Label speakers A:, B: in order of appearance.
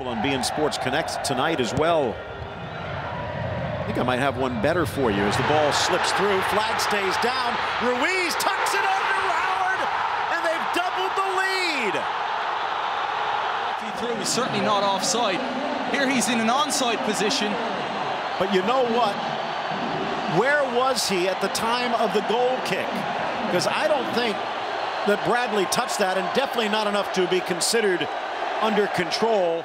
A: On beIN Sports Connect tonight as well. I think I might have one better for you as the ball slips through. Flag stays down. Ruiz tucks it under Howard, and they've doubled the lead.
B: He threw is certainly not offside. Here he's in an onside position.
A: But you know what? Where was he at the time of the goal kick? Because I don't think that Bradley touched that, and definitely not enough to be considered under control.